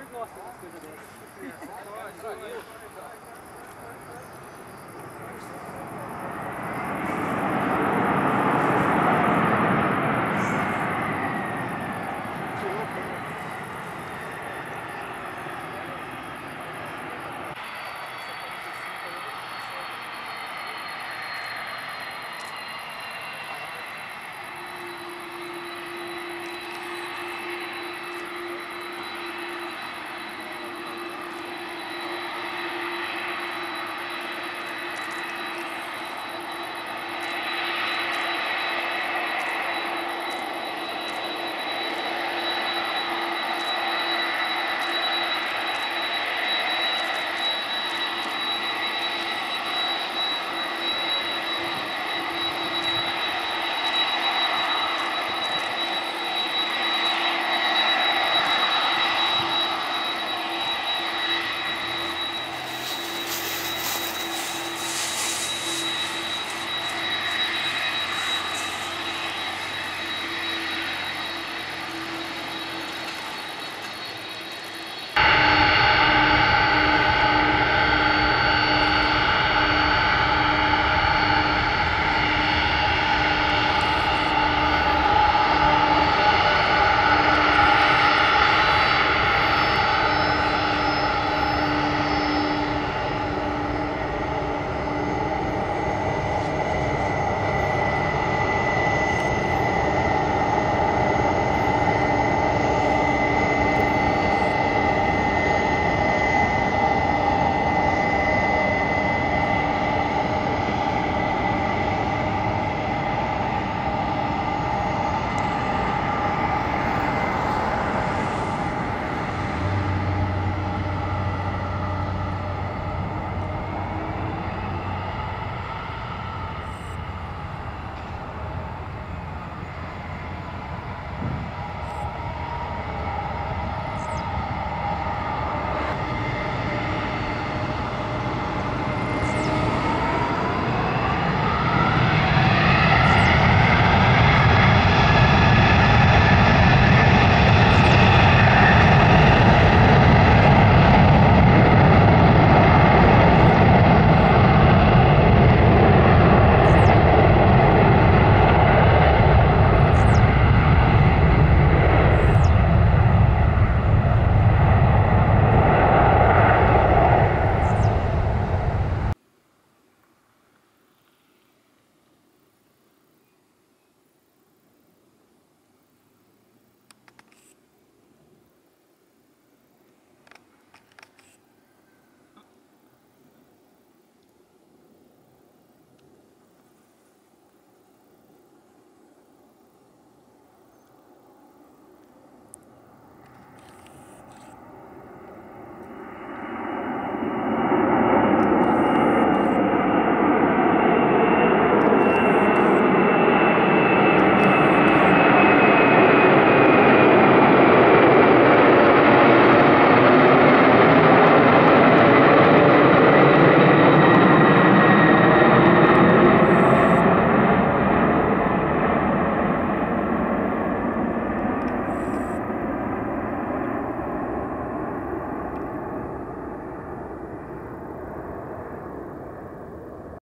Hier gosta das coisas dessas.